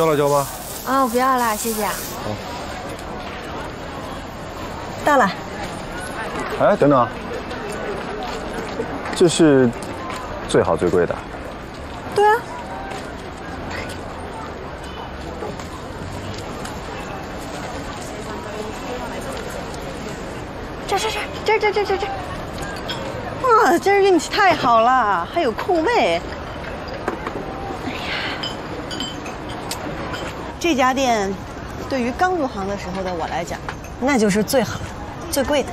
要辣椒吗？哦，不要啦，谢谢。到了。哎，等等，这是最好最贵的。对啊。这这这这这这这。啊，今儿运气太好了，还有空位。哎呀，这家店对于刚入行的时候的我来讲，那就是最好、最贵的。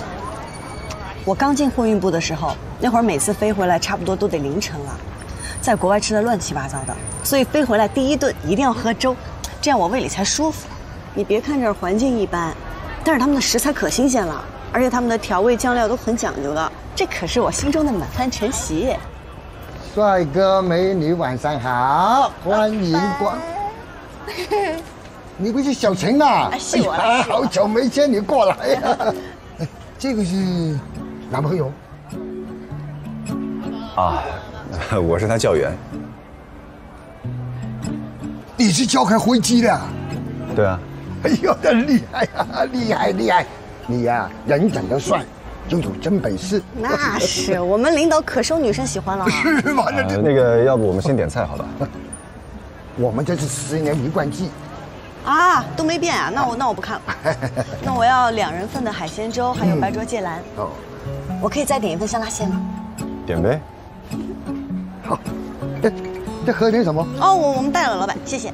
我刚进货运部的时候，那会儿每次飞回来差不多都得凌晨了，在国外吃的乱七八糟的，所以飞回来第一顿一定要喝粥，这样我胃里才舒服。你别看这儿环境一般，但是他们的食材可新鲜了，而且他们的调味酱料都很讲究的。这可是我心中的满汉全席。帅哥美女，晚上好，欢迎光。你不是小陈呐？是我了，好久没见你过来呀。这个是男朋友。啊，我是他教员。你是教开飞机的？对啊。哎呦，真厉害呀！厉害厉害，你呀，人长得帅。又有真本事，那是我们领导可受女生喜欢了。是吗？那那个，要不我们先点菜好了。我们这是十年一贯季。啊，都没变啊！那我那我不看了。那我要两人份的海鲜粥，还有白灼芥兰。哦，我可以再点一份香辣蟹吗？点呗。好，这这喝点什么？哦，我我们带了，老板，谢谢。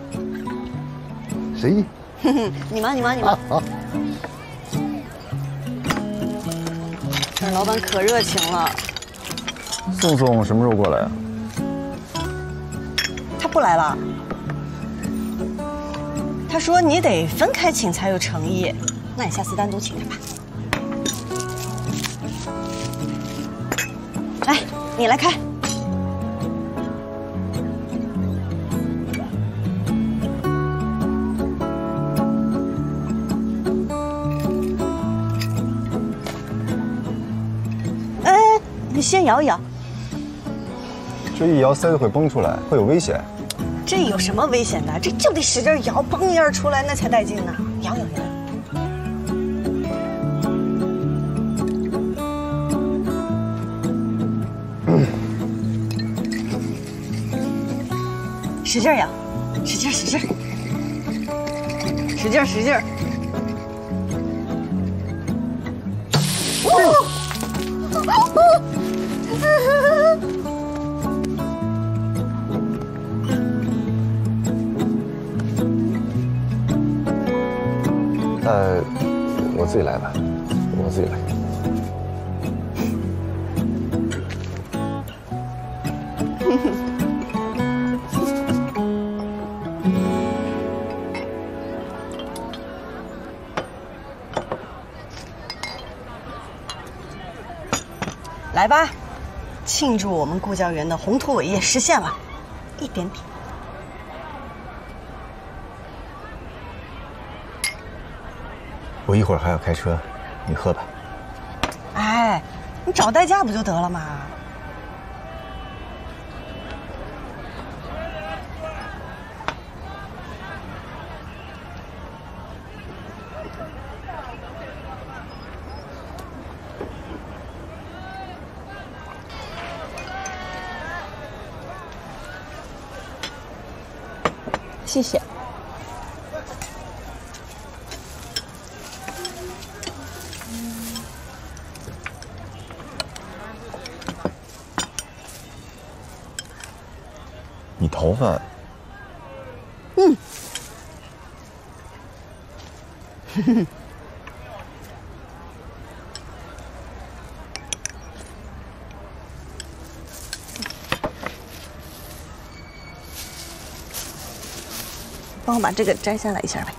随意。你忙你忙你忙。好。老板可热情了。宋宋什么时候过来啊？他不来了。他说你得分开请才有诚意，那你下次单独请他吧。来，你来开。哎你先摇一摇，这一摇塞子会崩出来，会有危险。这有什么危险的？这就得使劲摇，嘣一下出来，那才带劲呢。摇摇摇，使劲摇，使劲使劲，使劲使劲。呃，我自己来吧，我自己来。来吧，庆祝我们顾教员的宏图伟业实现了，一点点。我一会儿还要开车，你喝吧。哎，你找代驾不就得了吗？谢谢。你头发？嗯。帮我把这个摘下来一下呗。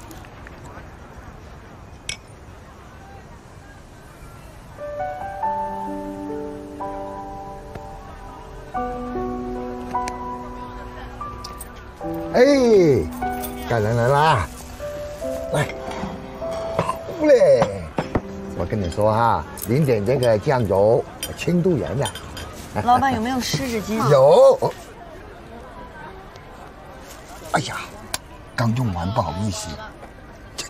哎，干人来啦！来，好嘞！我跟你说哈，淋点这个酱油，轻度盐的。老板有没有湿纸巾？有。哎呀。刚用完，不好意思。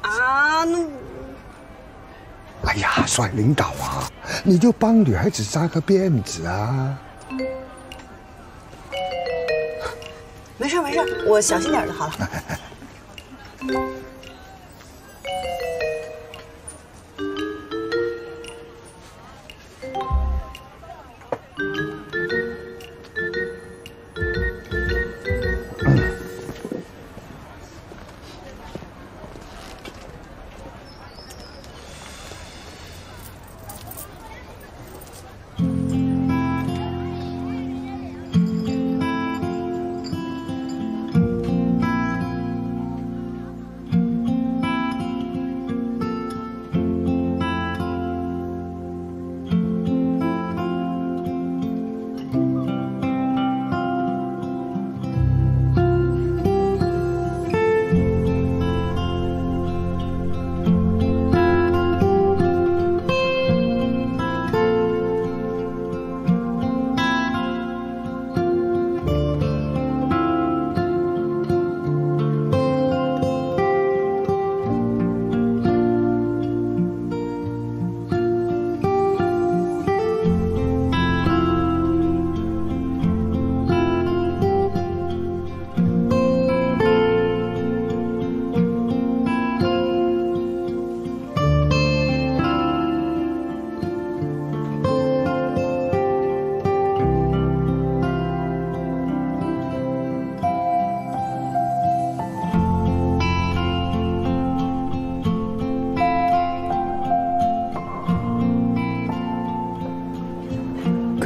啊，那哎呀，帅领导啊，你就帮女孩子扎个辫子啊。没事没事，我小心点就好了。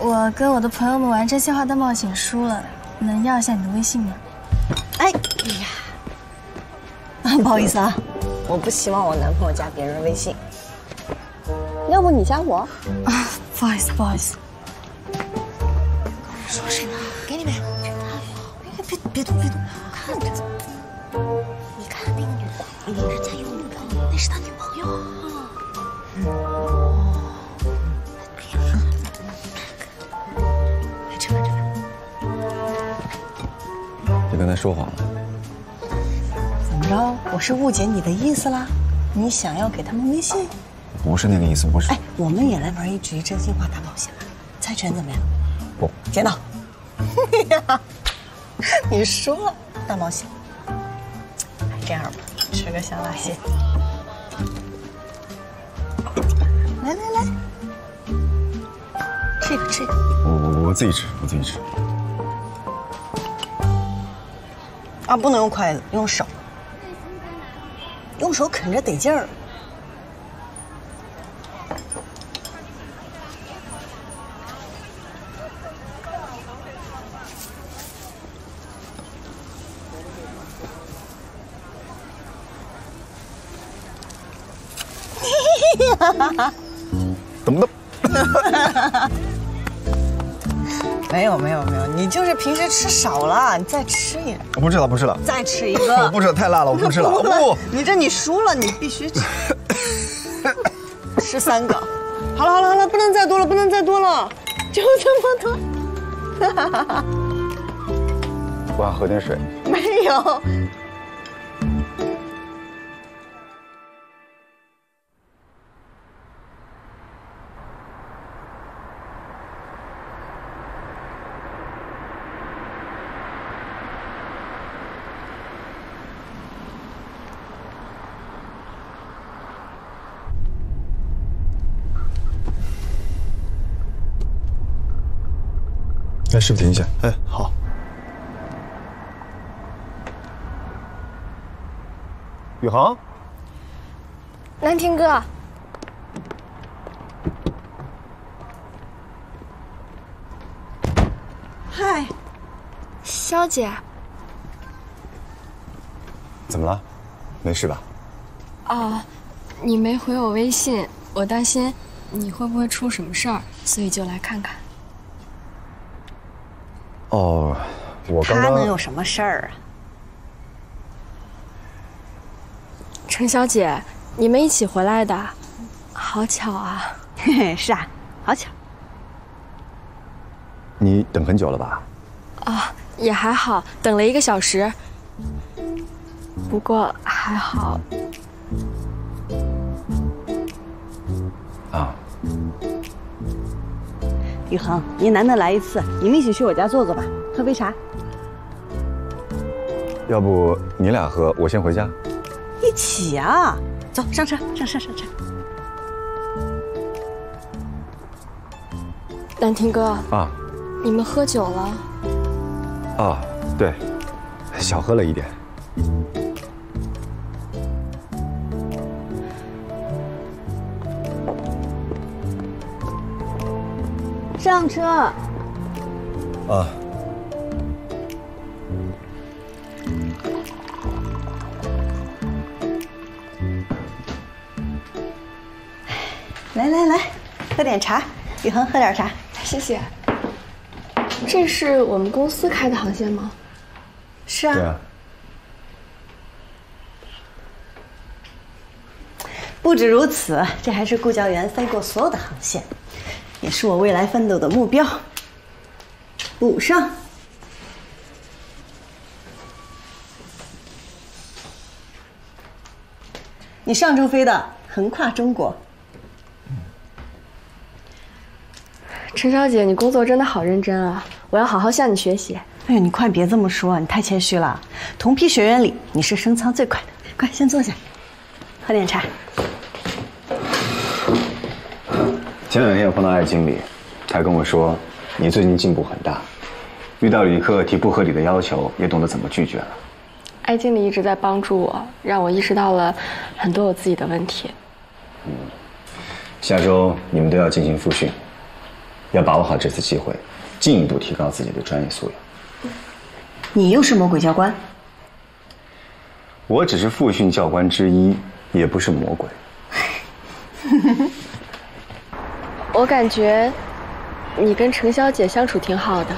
我跟我的朋友们玩真心话大冒险输了，能要一下你的微信吗？哎哎呀，啊，不好意思啊，我不希望我男朋友加别人微信。要不你加我？啊，不好意思，不好意思。是误解你的意思啦？你想要给他们微信？不是那个意思，不是。哎，我们也来玩一局真心话大冒险吧，猜拳怎么样？不，剪刀。你输了，大冒险。这样吧，吃个香辣蟹。来来来，吃一个吃一个。我我我自己吃，我自己吃。啊，不能用筷子，用手。用手啃着得劲儿。吃少了，你再吃一个，我不吃了，不吃了。再吃一个 我。不吃了，太辣了，我不吃了。不，你这你输了，你必须吃，吃三个。好了好了好了，不能再多了，不能再多了，就这么多。我想喝点水。没有。哎，师傅停一下。哎，好。宇航，南亭哥，嗨，肖姐，怎么了？没事吧？哦，你没回我微信，我担心你会不会出什么事儿，所以就来看看。哦，我刚他能有什么事儿啊？程小姐，你们一起回来的，好巧啊！嘿嘿，是啊，好巧。你等很久了吧？啊，也还好，等了一个小时。不过还好，啊，宇恒，你难得来一次，你们一起去我家坐坐吧，喝杯茶。要不你俩喝，我先回家。一起啊！走上车，上车，上车。南亭哥，啊你们喝酒了？啊，对，小喝了一点。上车。啊，来来来，喝点茶。宇恒，喝点茶。谢谢。这是我们公司开的航线吗？是啊，对啊，不止如此，这还是顾教员飞过所有的航线，也是我未来奋斗的目标。补上。你上周飞的横跨中国，陈小姐，你工作真的好认真啊！我要好好向你学习。哎呦，你快别这么说，你太谦虚了。同批学员里，你是升舱最快的。快，先坐下，喝点茶。前两天我碰到艾经理，他跟我说，你最近进步很大，遇到旅客提不合理的要求，也懂得怎么拒绝了。艾经理一直在帮助我，让我意识到了很多我自己的问题。嗯下周你们都要进行复训，要把握好这次机会，进一步提高自己的专业素养。你又是魔鬼教官，我只是复训教官之一，也不是魔鬼。我感觉你跟程小姐相处挺好的。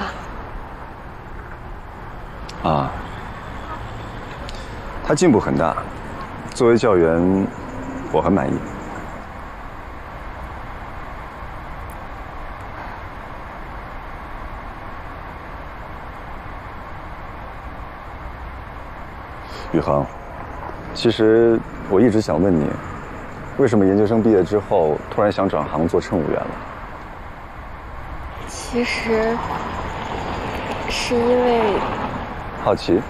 啊，她进步很大，作为教员，我很满意。宇恒，其实我一直想问你，为什么研究生毕业之后突然想转行做乘务员了？其实是因为好奇？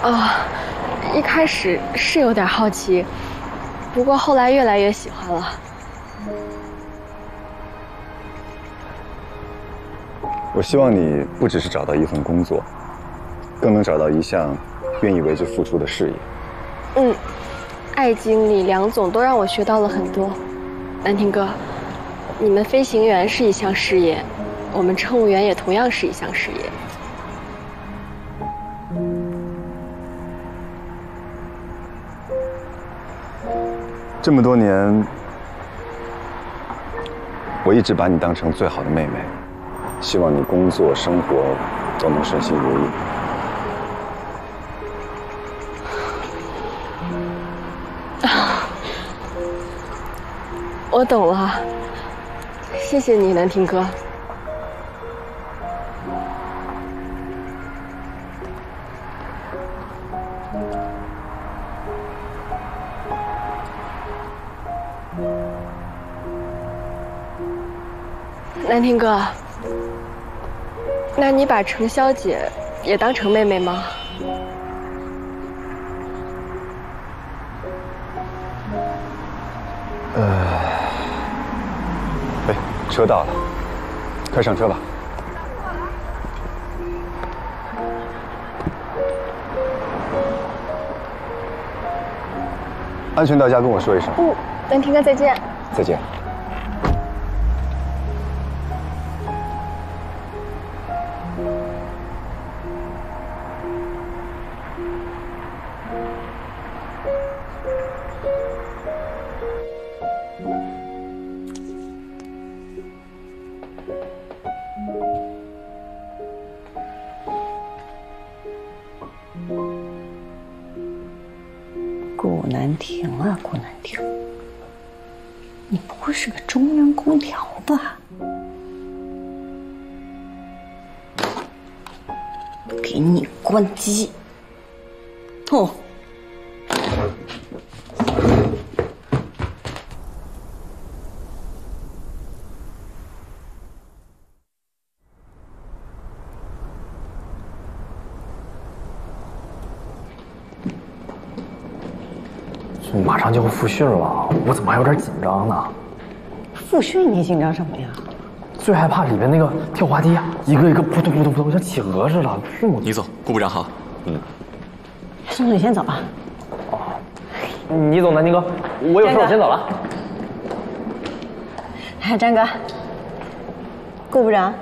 啊，一开始是有点好奇，不过后来越来越喜欢了。我希望你不只是找到一份工作，更能找到一项愿意为之付出的事业。嗯，艾经理、梁总都让我学到了很多。南亭哥，你们飞行员是一项事业，我们乘务员也同样是一项事业。这么多年，我一直把你当成最好的妹妹，希望你工作生活都能顺心如意。我懂了，谢谢你，南亭哥。南亭哥，那你把程小姐也当成妹妹吗？呃哎，车到了，快上车吧。安全到家跟我说一声。嗯，南亭哥再见。再见。难听啊，顾难听！你不会是个中央空调吧？给你关机。哦。马上就要复训了，我怎么还有点紧张呢？复训你紧张什么呀？最害怕里面那个跳滑梯，一个一个扑通扑通扑通，像企鹅似的。你走，顾部长好。嗯。宋总，你先走吧。哦。你走，南京哥，我有事，我先走了。哎，张哥，顾部长。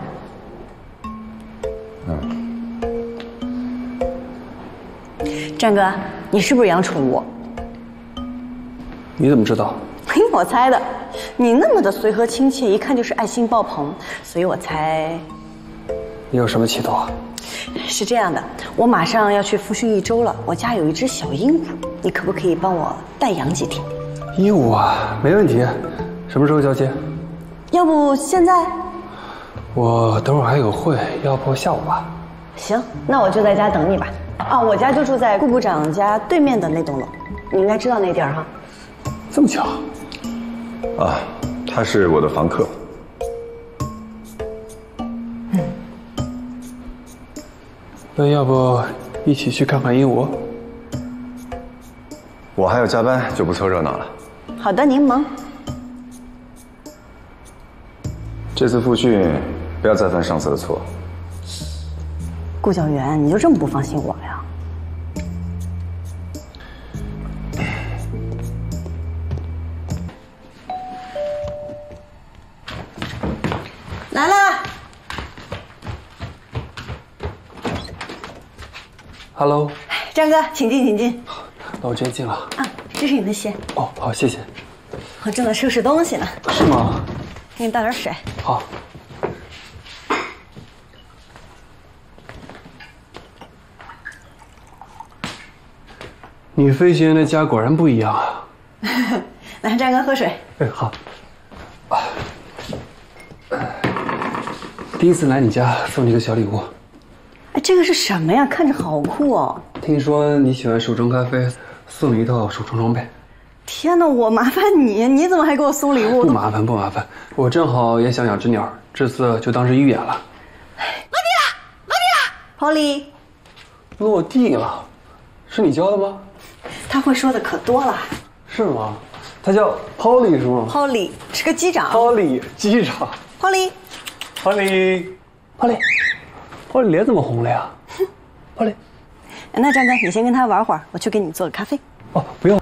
嗯。张哥，你是不是养宠物？你怎么知道？嘿，我猜的。你那么的随和亲切，一看就是爱心爆棚，所以我猜。你有什么企图啊？是这样的，我马上要去复训一周了，我家有一只小鹦鹉，你可不可以帮我代养几天？鹦鹉啊，没问题。什么时候交接？要不现在？我等会儿还有会，要不下午吧？行，那我就在家等你吧。啊，我家就住在顾部长家对面的那栋楼，你应该知道那地儿哈。这么巧，啊，他是我的房客。嗯，那要不一起去看看鹦鹉？我还要加班，就不凑热闹了。好的，柠檬。这次复训不要再犯上次的错。顾小元，你就这么不放心我呀？，Hello，张哥，请进，请进。那我先进了。啊，这是你的鞋。哦，好，谢谢。我正在收拾东西呢。是吗？给你倒点水。好。女飞行员的家果然不一样啊。来，张哥喝水。哎，好。第一次来你家，送你个小礼物。哎，这个是什么呀？看着好酷哦！听说你喜欢手冲咖啡，送你一套手冲装备。天哪，我麻烦你，你怎么还给我送礼物？不麻烦，不麻烦。我正好也想养只鸟，这次就当是预演了。落地了，落地了，Polly。落地了，是你教的吗？他会说的可多了。是吗？他叫 Polly 是吗？Polly 是个机长。Polly 机长。Polly，Polly，Polly 脸怎么红了呀？Polly，那张哥，你先跟他玩会儿，我去给你做个咖啡。哦，不用。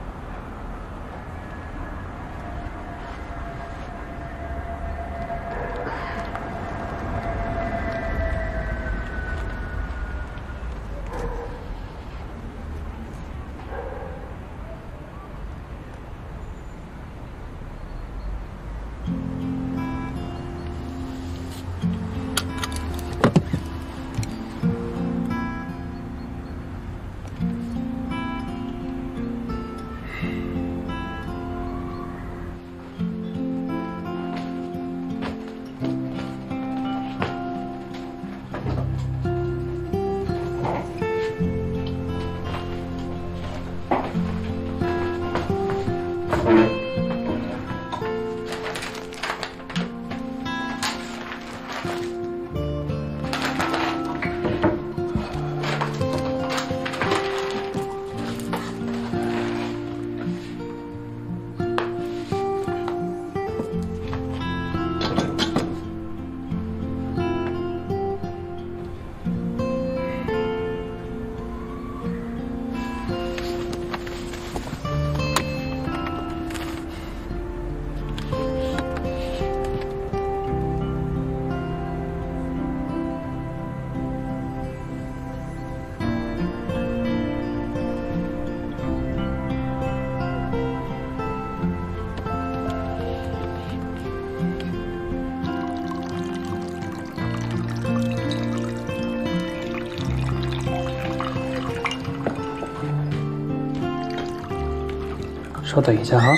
稍等一下哈。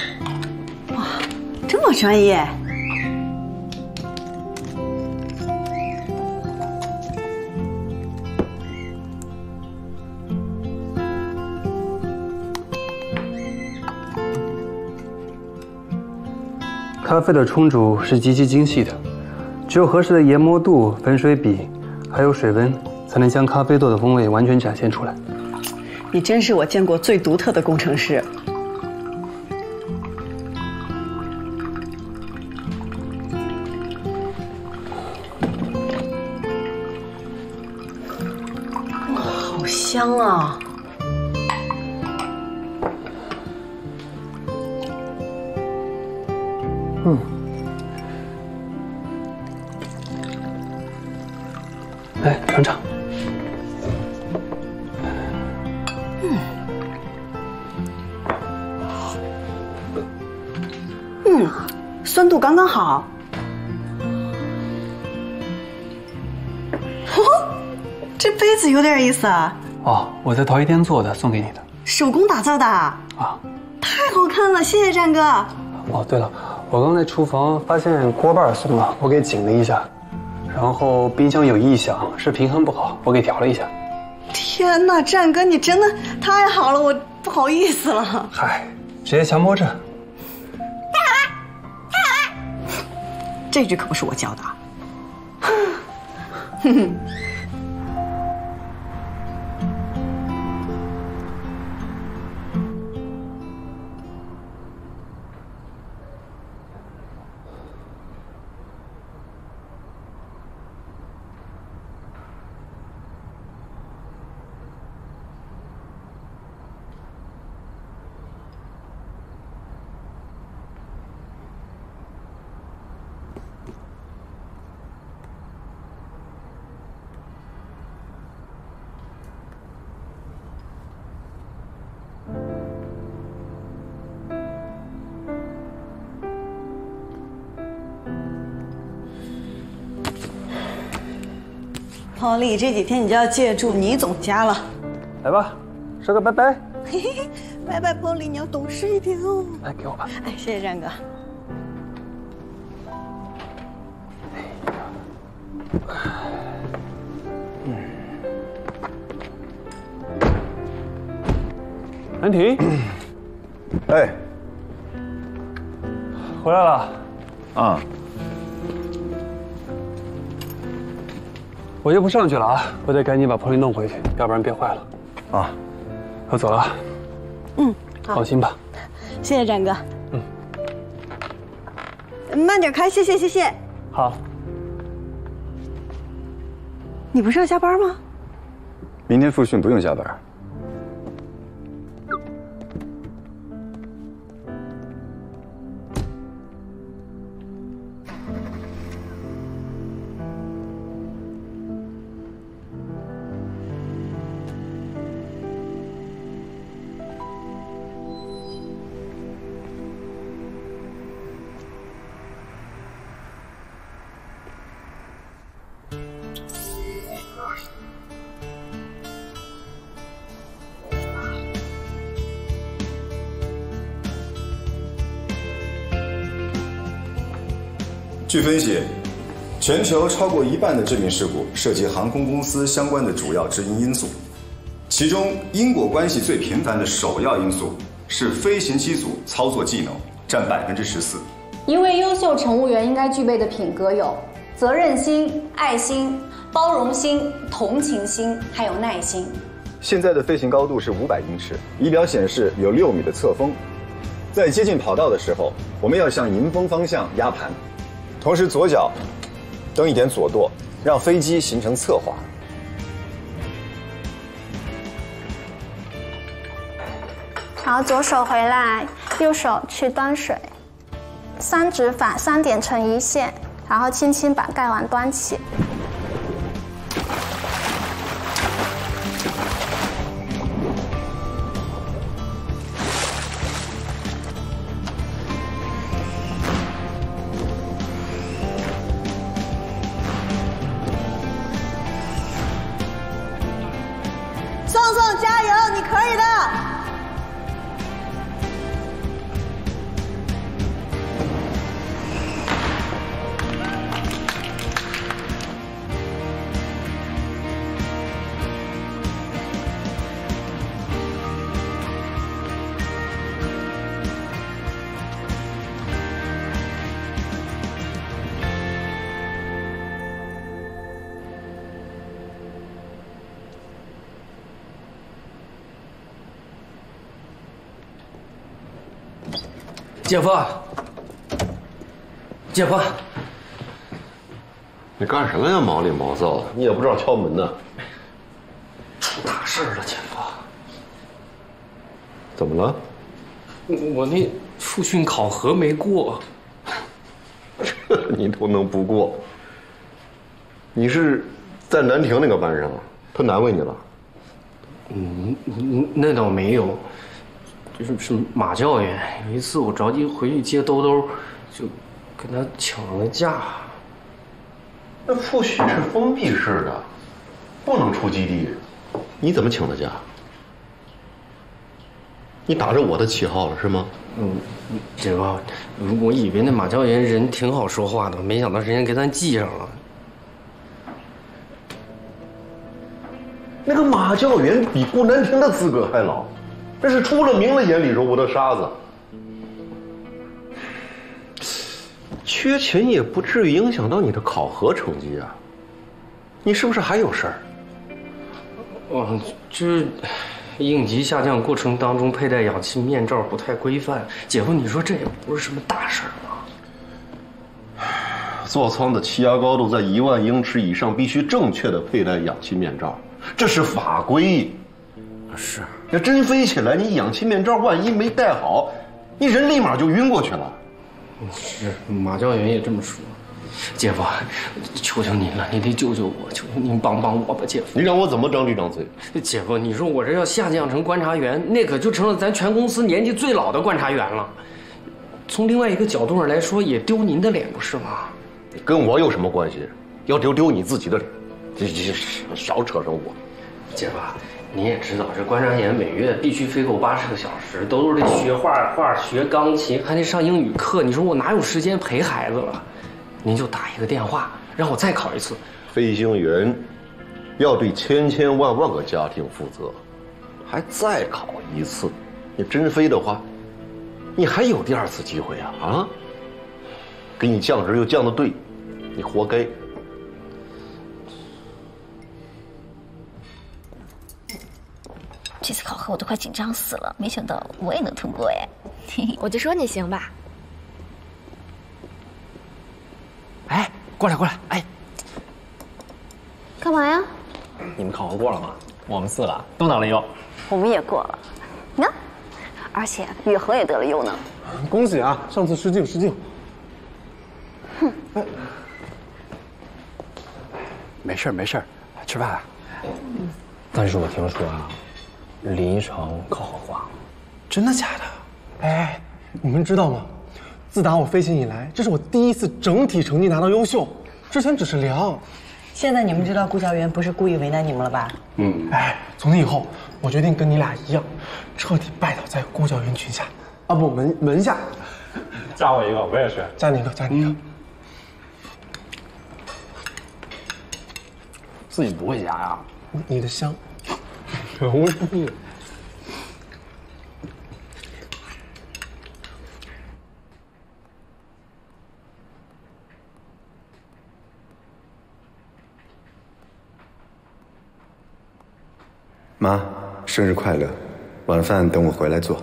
哇这么专业。咖啡的冲煮是极其精细的，只有合适的研磨度、粉水比，还有水温，才能将咖啡豆的风味完全展现出来。你真是我见过最独特的工程师。来尝尝。嗯，嗯酸度刚刚好。哦，这杯子有点意思啊，哦，我在陶艺店做的，送给你的。手工打造的，啊，太好看了，谢谢战哥。哦，对了，我刚在厨房发现锅把松了，我给紧了一下，然后冰箱有异响，是平衡不好，我给调了一下。天哪，战哥，你真的太好了，我不好意思了。嗨，职业强迫症。太好了，太好了这句可不是我教的。哼哼。泡丽，这几天你就要借住倪总家了。来吧，说个拜拜。嘿嘿嘿，拜拜，玻璃，你要懂事一点哦。来，给我吧。哎，谢谢战哥。兰婷，哎，回来了。啊，我就不上去了啊，我得赶紧把玻璃弄回去，要不然憋坏了。啊，我走了。嗯，放心吧。谢谢战哥。嗯。慢点开，谢谢谢谢。好。你不是要加班吗？明天复训不用加班。据分析，全球超过一半的致命事故涉及航空公司相关的主要知因因素，其中因果关系最频繁的首要因素是飞行机组操作技能，占百分之十四。一位优秀乘务员应该具备的品格有责任心、爱心、包容心、同情心，还有耐心。现在的飞行高度是五百英尺，仪表显示有六米的侧风，在接近跑道的时候，我们要向迎风方向压盘。同时，左脚蹬一点左舵，让飞机形成侧滑。好，左手回来，右手去端水，三指法三点成一线，然后轻轻把盖碗端起。姐夫，姐夫，你干什么呀？毛里毛躁的，你也不知道敲门呢。出大事了，姐夫！怎么了？我我那复训考核没过，这 你都能不过？你是在南亭那个班上，他难为你了？嗯，嗯那倒没有，就是是马教员。有一次我着急回去接兜兜，就跟他请了假。那复训是封闭式的，不能出基地，你怎么请的假？你打着我的旗号了是吗？嗯，姐夫，我以为那马教员人挺好说话的，没想到人家给咱记上了。那个马教员比顾南亭的资格还老，这是出了名的眼里揉不得沙子。缺勤也不至于影响到你的考核成绩啊。你是不是还有事儿？哦，就是应急下降过程当中佩戴氧气面罩不太规范。姐夫，你说这也不是什么大事儿吗？座舱的气压高度在一万英尺以上，必须正确的佩戴氧气面罩，这是法规。是，要真飞起来，你氧气面罩万一没戴好，你人立马就晕过去了。是，马教员也这么说。姐夫，求求您了，您得救救我，求求您帮帮我吧，姐夫。你让我怎么张这张嘴？姐夫，你说我这要下降成观察员，那可就成了咱全公司年纪最老的观察员了。从另外一个角度上来说，也丢您的脸，不是吗？跟我有什么关系？要丢丢你自己的脸，这这少扯上我。姐夫，你也知道，这观察员每月必须飞够八十个小时，都是得学画画、学钢琴，还得上英语课。你说我哪有时间陪孩子了？您就打一个电话，让我再考一次。飞行员要对千千万万个家庭负责，还再考一次。你真飞的话，你还有第二次机会啊！啊，给你降职又降的对，你活该。这次考核我都快紧张死了，没想到我也能通过哎！我就说你行吧。哎，过来过来，哎，干嘛呀？你们考核过了吗？我们四个都拿了优，我们也过了，你看，而且雨恒也得了优呢。恭喜啊！上次失敬失敬。哼，哎没事没事，吃饭。但是我听说啊，林一成考核挂，真的假的？哎，你们知道吗？自打我飞行以来，这是我第一次整体成绩拿到优秀，之前只是良。现在你们知道顾教员不是故意为难你们了吧？嗯，哎，从今以后，我决定跟你俩一样，彻底拜倒在顾教员裙下，啊不门门下。加我一个，我也是。加你一个，加你一个。自己不会夹呀？你的香，可恶。妈，生日快乐！晚饭等我回来做。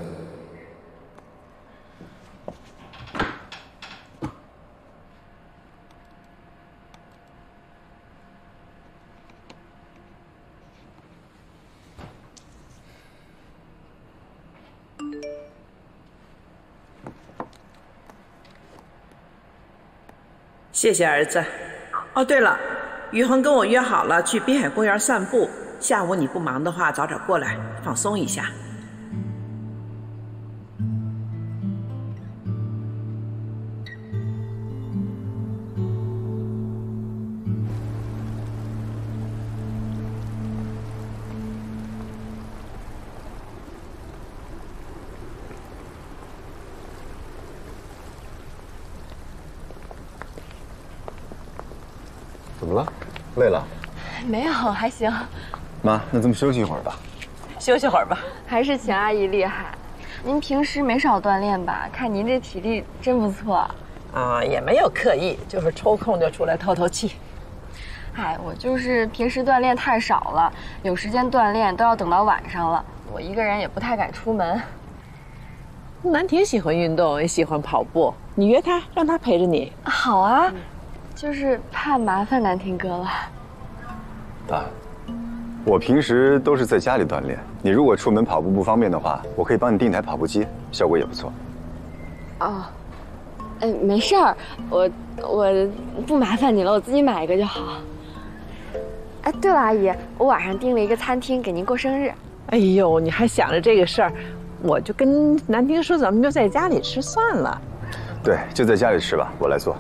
谢谢儿子。哦，对了，宇恒跟我约好了去滨海公园散步。下午你不忙的话，早点过来放松一下。还行。妈，那咱们休息一会儿吧。休息会儿吧。还是秦阿姨厉害，您平时没少锻炼吧？看您这体力真不错。啊，也没有刻意，就是抽空就出来透透气。哎，我就是平时锻炼太少了，有时间锻炼都要等到晚上了，我一个人也不太敢出门。南婷喜欢运动，也喜欢跑步，你约他，让他陪着你。好啊，就是怕麻烦南亭哥了。爸，我平时都是在家里锻炼。你如果出门跑步不方便的话，我可以帮你订台跑步机，效果也不错。哦，哎，没事儿，我我不麻烦你了，我自己买一个就好。哎，对了，阿姨，我晚上订了一个餐厅给您过生日。哎呦，你还想着这个事儿，我就跟南丁说，咱们就在家里吃算了。对，就在家里吃吧，我来做。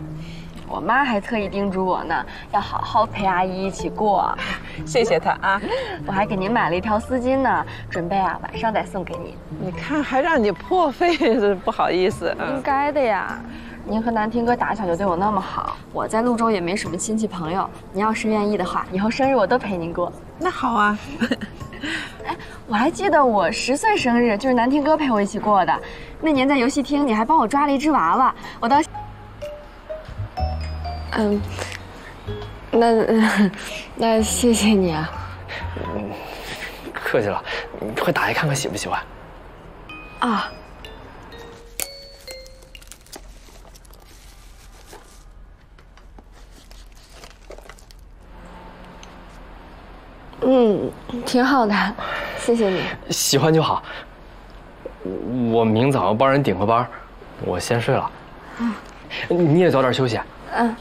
我妈还特意叮嘱我呢，要好好陪阿姨一起过。谢谢她啊！我还给您买了一条丝巾呢，准备啊晚上再送给你。你看，还让你破费，不好意思。应该的呀，您和南亭哥打小就对我那么好，我在潞州也没什么亲戚朋友。您要是愿意的话，以后生日我都陪您过。那好啊。哎，我还记得我十岁生日就是南亭哥陪我一起过的，那年在游戏厅你还帮我抓了一只娃娃，我当时。嗯，那那谢谢你啊。嗯，客气了，你快打开看看喜不喜欢。啊。嗯，挺好的，谢谢你。喜欢就好。我明早要帮人顶个班，我先睡了。嗯，你也早点休息。嗯。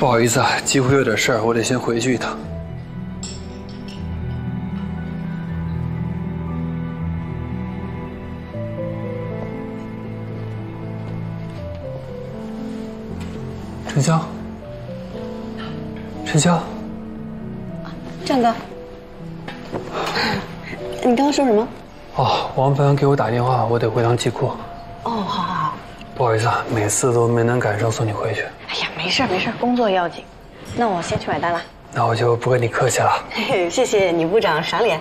不好意思啊，几乎有点事儿，我得先回去一趟。陈潇，陈潇，战哥，你刚刚说什么？哦，王凡给我打电话，我得回趟机库。哦，好好好。不好意思啊，每次都没能赶上送你回去。没事没事，工作要紧。那我先去买单了。那我就不跟你客气了。嘿嘿，谢谢你部长赏脸。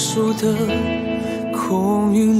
无数的空余。